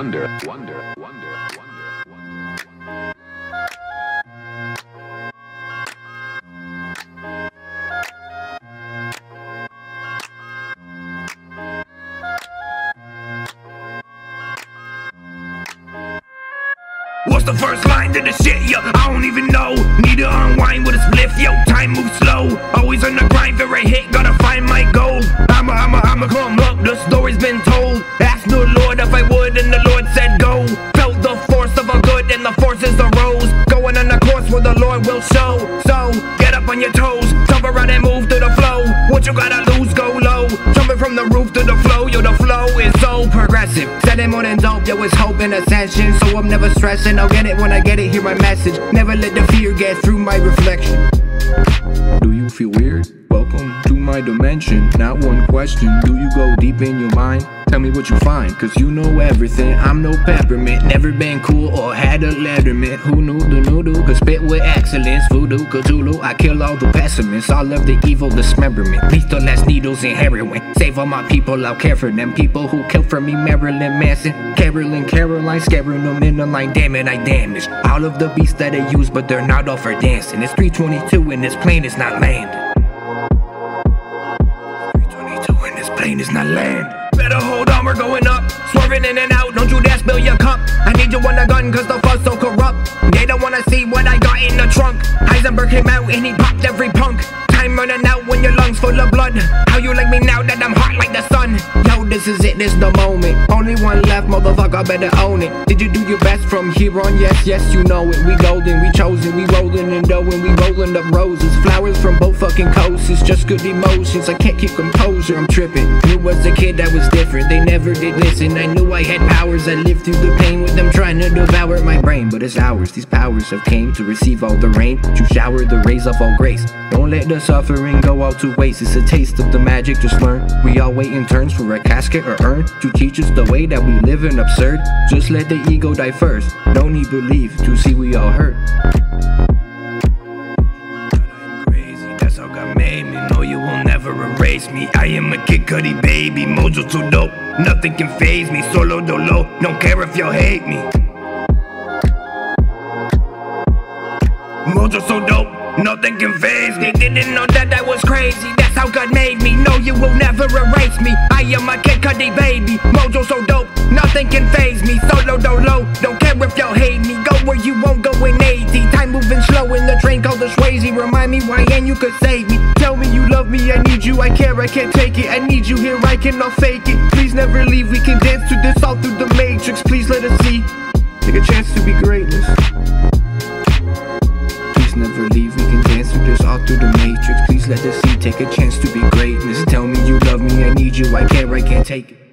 wonder, wonder, wonder, wonder, wonder. What's the first line to the shit? yo? I don't even know. Need to unwind with a spliff, yo. Time moves slow. Always on the grind for a hit, gotta find my goal. I'ma, I'ma, I'ma come up. The story's been told. So progressive. Setting more than dope, yo. It's hope and ascension. So I'm never stressing. I'll get it when I get it. Hear my message. Never let the fear get through my reflection. Do you feel? Welcome to my dimension. Not one question. Do you go deep in your mind? Tell me what you find, cause you know everything. I'm no peppermint, never been cool or had a letterman. Who knew the noodle could spit with excellence? Voodoo, Cthulhu, I kill all the pessimists. All of the evil dismemberment. Lethal as needles and heroin. Save all my people, I'll care for them. People who killed for me, Marilyn Manson. Carolyn, Caroline, scaring them in the line. Damn it, I damaged all of the beats that I use, but they're not all for dancing. It's 322 and this plane is not land. Plane is not land. Better hold on, we're going up. Swerving in and out, don't you dare spill your cup. I need you on the gun, cause the fuss so corrupt. They don't wanna see what I got in the trunk. Heisenberg came out and he popped every punk. Time running out when your lungs full of blood. How you like me now that I'm hot like the sun? This is it, this the moment. Only one left, motherfucker, better own it. Did you do your best from here on? Yes, yes, you know it. We golden, we chosen, we rolling and and we rolling up roses. Flowers from both fucking coasts, it's just good emotions. I can't keep composure, I'm tripping. Knew as a kid that was different, they never did listen. I knew I had powers, I lived through the pain with them trying to devour my brain. But it's ours, these powers have came to receive all the rain, to shower the rays of all grace. Let the suffering go out to waste, it's a taste of the magic, just learn. We all wait in turns for a casket or urn to teach us the way that we live in absurd. Just let the ego die first, no need believe to see we all hurt. me. I am a Kid Cudi baby, mojo too dope. Nothing can phase me, solo dolo. Don't care if y'all hate me. Mojo so dope, nothing can phase me. Didn't know that I was crazy. That's how God made me. No, you will never erase me. I am a Kid Cudi baby, mojo so dope. Nothing can phase me. Solo dolo. Don't care if y'all hate me. Go where you won't go in 80. Time moving slow in the train called the Swayze. Remind me why and you could save me. Tell me you love me. I need you. I care. I can't take it. I need you here. I cannot fake it. Please never leave. We can dance to this all through the matrix. Please let us see. Take a chance to be greatness. Through the matrix. Please let the see. Take a chance to be greatness. Tell me you love me. I need you. I care. I can't take it.